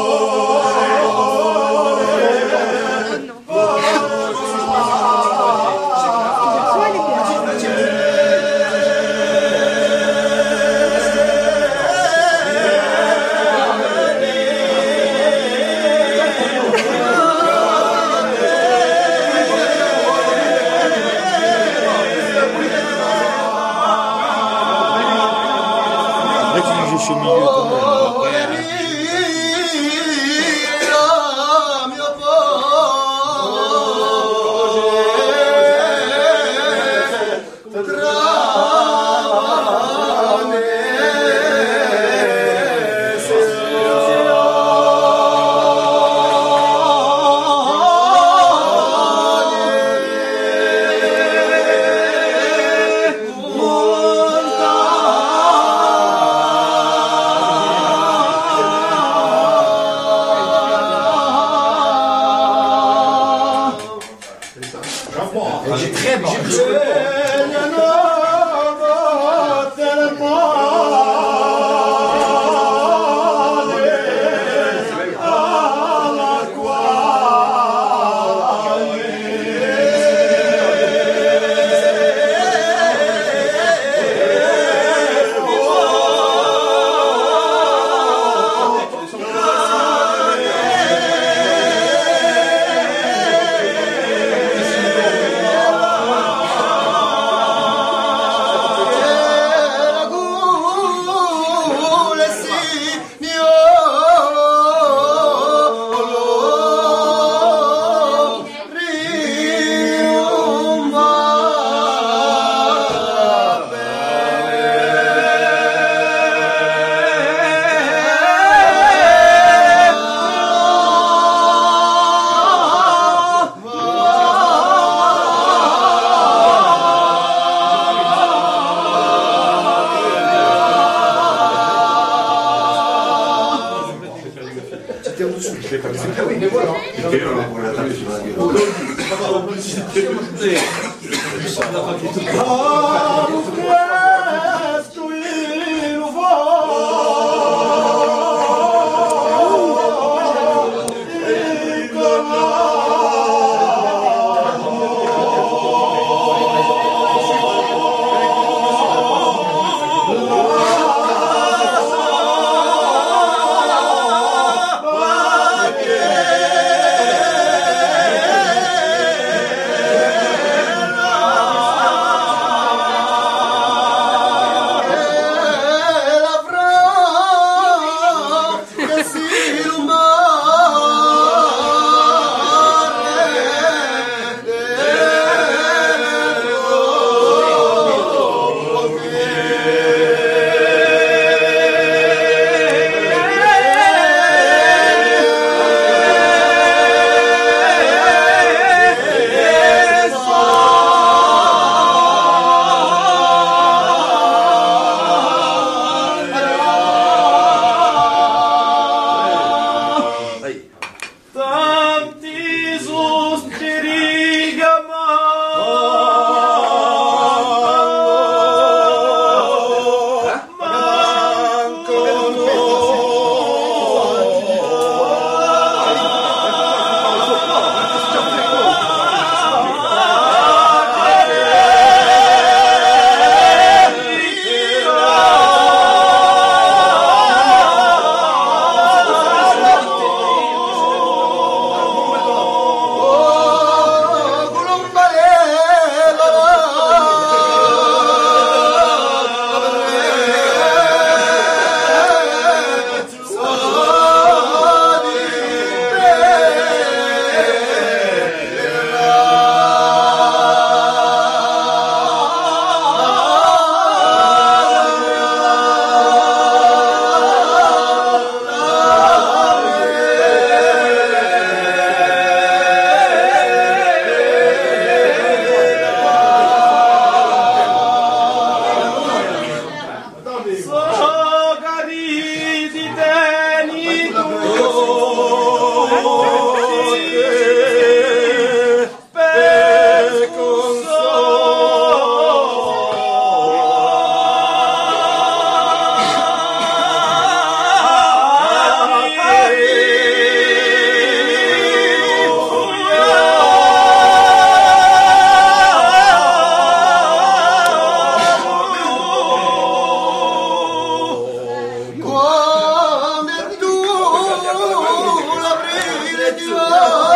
Oh, oh, oh. Ah, j'ai très bon. siete también. Vero, no, buena tarde. Siamo tutti. Jesus.